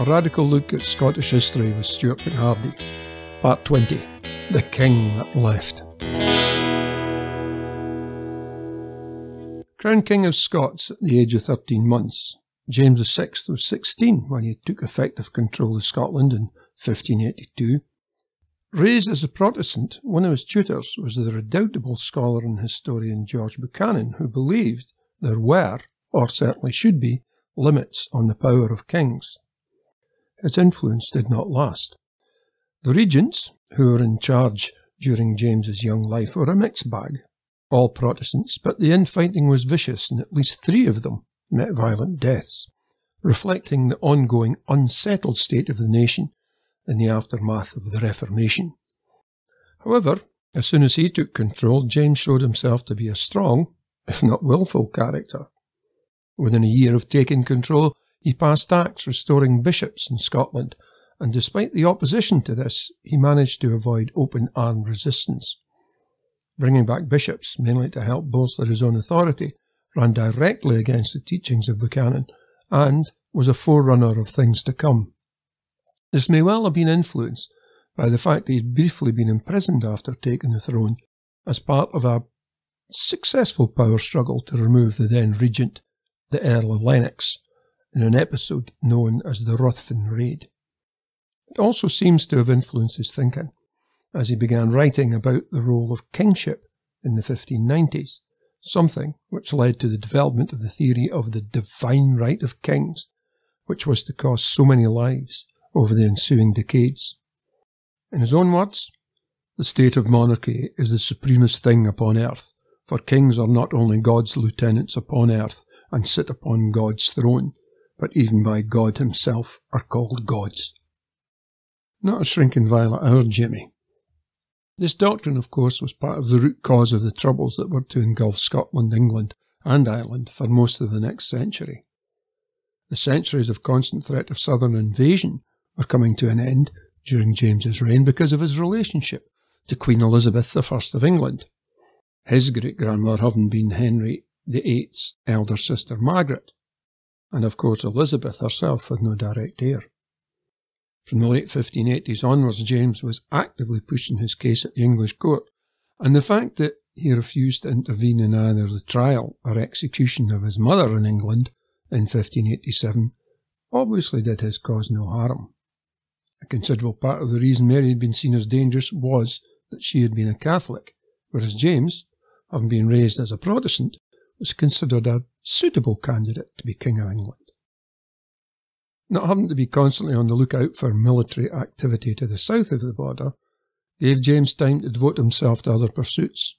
A radical look at Scottish history with Stuart McHardy. Part 20 The King That Left. Crown King of Scots at the age of 13 months, James VI was 16 when he took effective control of Scotland in 1582. Raised as a Protestant, one of his tutors was the redoubtable scholar and historian George Buchanan, who believed there were, or certainly should be, limits on the power of kings. His influence did not last. The regents, who were in charge during James's young life, were a mixed bag. All Protestants, but the infighting was vicious, and at least three of them met violent deaths, reflecting the ongoing unsettled state of the nation in the aftermath of the Reformation. However, as soon as he took control, James showed himself to be a strong, if not wilful, character. Within a year of taking control, he passed acts restoring bishops in Scotland, and despite the opposition to this, he managed to avoid open armed resistance. Bringing back bishops, mainly to help bolster his own authority, ran directly against the teachings of Buchanan and was a forerunner of things to come. This may well have been influenced by the fact that he had briefly been imprisoned after taking the throne as part of a successful power struggle to remove the then regent, the Earl of Lennox, in an episode known as the Ruthven Raid. It also seems to have influenced his thinking as he began writing about the role of kingship in the 1590s, something which led to the development of the theory of the divine right of kings, which was to cost so many lives over the ensuing decades. In his own words, the state of monarchy is the supremest thing upon earth, for kings are not only God's lieutenants upon earth and sit upon God's throne, but even by God himself are called gods. Not a shrinking violet our, Jimmy. This doctrine, of course, was part of the root cause of the troubles that were to engulf Scotland, England, and Ireland for most of the next century. The centuries of constant threat of southern invasion were coming to an end during James's reign because of his relationship to Queen Elizabeth I of England, his great grandmother having been Henry VIII's elder sister Margaret, and of course Elizabeth herself had no direct heir. From the late 1580s onwards, James was actively pushing his case at the English court, and the fact that he refused to intervene in either the trial or execution of his mother in England in 1587 obviously did his cause no harm. A considerable part of the reason Mary had been seen as dangerous was that she had been a Catholic, whereas James, having been raised as a Protestant, was considered a suitable candidate to be King of England. Not having to be constantly on the lookout for military activity to the south of the border gave James time to devote himself to other pursuits.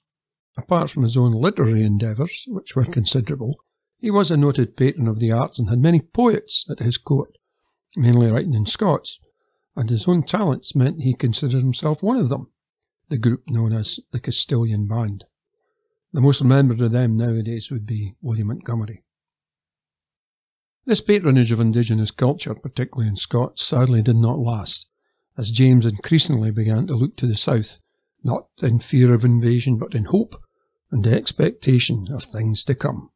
Apart from his own literary endeavours, which were considerable, he was a noted patron of the arts and had many poets at his court, mainly writing in Scots, and his own talents meant he considered himself one of them, the group known as the Castalian Band. The most remembered of them nowadays would be William Montgomery. This patronage of indigenous culture, particularly in Scots, sadly did not last, as James increasingly began to look to the south, not in fear of invasion, but in hope and expectation of things to come.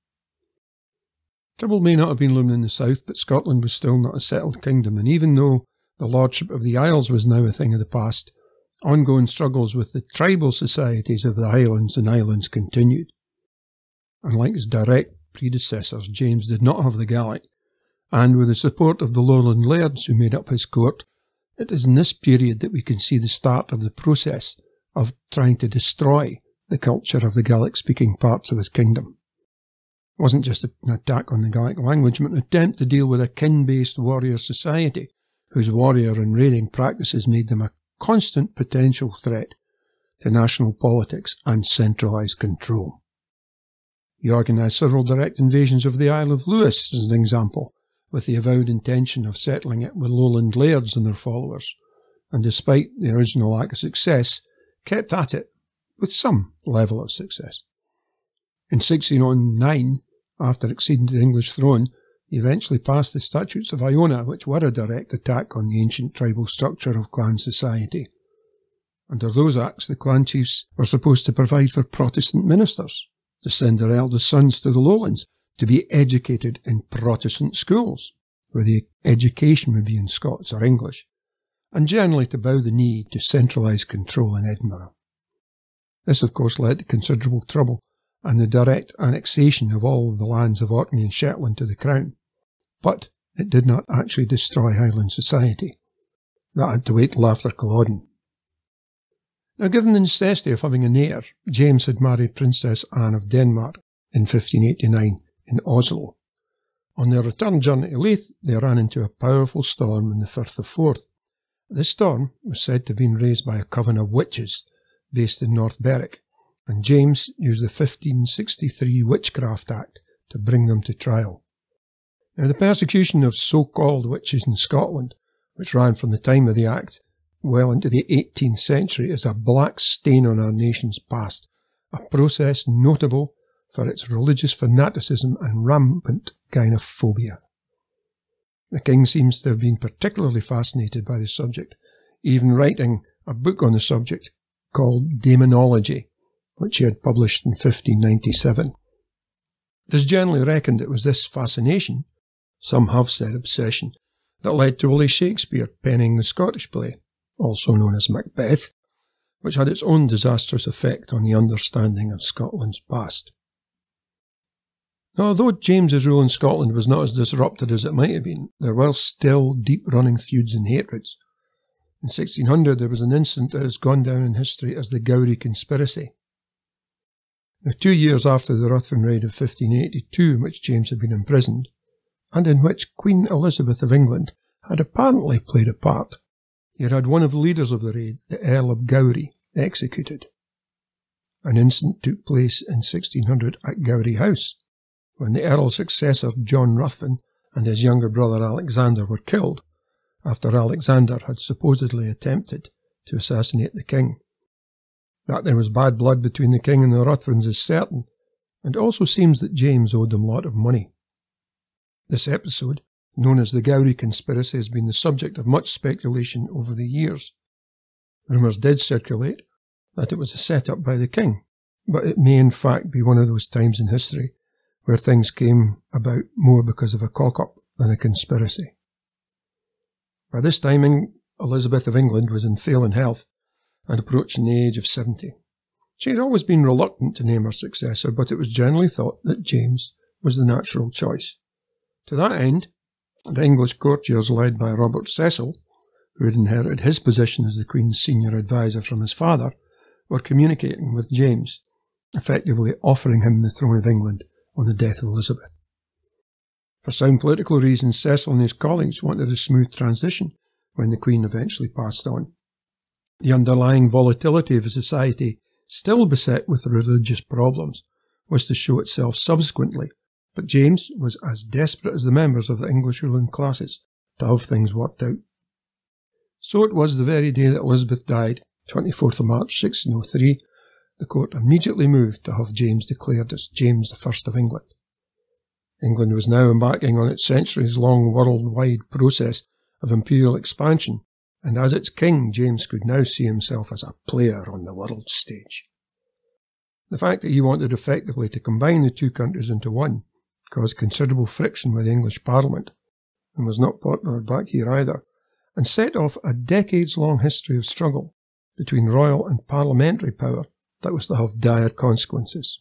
Trouble may not have been looming in the south, but Scotland was still not a settled kingdom, and even though the lordship of the Isles was now a thing of the past, ongoing struggles with the tribal societies of the Highlands and Islands continued. Unlike his direct predecessors, James did not have the Gaelic, and with the support of the lowland lairds who made up his court, it is in this period that we can see the start of the process of trying to destroy the culture of the Gaelic speaking parts of his kingdom. It wasn't just an attack on the Gaelic language, but an attempt to deal with a kin based warrior society whose warrior and raiding practices made them a constant potential threat to national politics and centralised control. He organised several direct invasions of the Isle of Lewis, as an example, with the avowed intention of settling it with lowland lairds and their followers, and despite the original lack of success, kept at it with some level of success. In 1609, after acceding to the English throne, he eventually passed the Statutes of Iona, which were a direct attack on the ancient tribal structure of clan society. Under those acts, the clan chiefs were supposed to provide for Protestant ministers, to send their eldest sons to the lowlands, to be educated in Protestant schools, where the education would be in Scots or English, and generally to bow the knee to centralised control in Edinburgh. This, of course, led to considerable trouble and the direct annexation of all the lands of Orkney and Shetland to the Crown. But it did not actually destroy Highland society. That had to wait till after Culloden. Now, given the necessity of having an heir, James had married Princess Anne of Denmark in 1589 in Oslo. On their return journey to Leith, they ran into a powerful storm in the Firth of Forth. This storm was said to have been raised by a coven of witches based in North Berwick, and James used the 1563 Witchcraft Act to bring them to trial. Now, the persecution of so-called witches in Scotland, which ran from the time of the Act well into the 18th century, is a black stain on our nation's past, a process notable for its religious fanaticism and rampant gynophobia. The king seems to have been particularly fascinated by the subject, even writing a book on the subject called Daemonology, which he had published in 1597. It is generally reckoned it was this fascination, some have said obsession, that led to Willie Shakespeare penning the Scottish play, also known as Macbeth, which had its own disastrous effect on the understanding of Scotland's past. Now, although James's rule in Scotland was not as disrupted as it might have been, there were still deep running feuds and hatreds. In 1600, there was an incident that has gone down in history as the Gowrie Conspiracy. Now, two years after the Ruthven Raid of 1582, in which James had been imprisoned, and in which Queen Elizabeth of England had apparently played a part, he had had one of the leaders of the raid, the Earl of Gowrie, executed. An incident took place in 1600 at Gowrie House, when the Earl's successor, John Ruthven, and his younger brother Alexander were killed after Alexander had supposedly attempted to assassinate the king. That there was bad blood between the king and the Ruthvens is certain, and it also seems that James owed them a lot of money. This episode, known as the Gowrie Conspiracy, has been the subject of much speculation over the years. Rumours did circulate that it was a set-up by the king, but it may in fact be one of those times in history where things came about more because of a cock-up than a conspiracy. By this time, Elizabeth of England was in failing health and approaching the age of 70. She had always been reluctant to name her successor, but it was generally thought that James was the natural choice. To that end, the English courtiers led by Robert Cecil, who had inherited his position as the Queen's senior adviser from his father, were communicating with James, effectively offering him the throne of England on the death of Elizabeth. For sound political reasons, Cecil and his colleagues wanted a smooth transition when the Queen eventually passed on. The underlying volatility of a society still beset with religious problems was to show itself subsequently, but James was as desperate as the members of the English ruling classes to have things worked out. So it was the very day that Elizabeth died, 24th of March 1603, the court immediately moved to have James declared as James I of England. England was now embarking on its centuries-long worldwide process of imperial expansion, and as its king, James could now see himself as a player on the world stage. The fact that he wanted effectively to combine the two countries into one caused considerable friction with the English Parliament, and was not popular back here either, and set off a decades-long history of struggle between royal and parliamentary power that was to have dire consequences.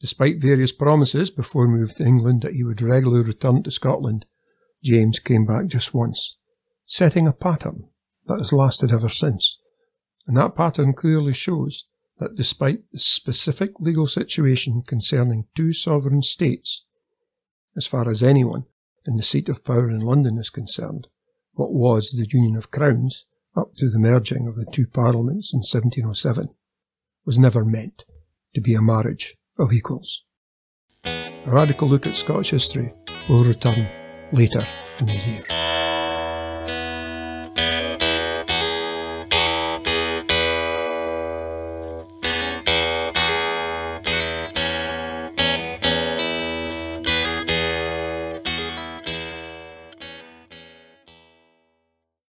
Despite various promises before he moved to England that he would regularly return to Scotland, James came back just once, setting a pattern that has lasted ever since. And that pattern clearly shows that despite the specific legal situation concerning two sovereign states, as far as anyone in the seat of power in London is concerned, what was the Union of Crowns, up to the merging of the two parliaments in 1707, was never meant to be a marriage of equals. A radical look at Scottish history will return later in the year.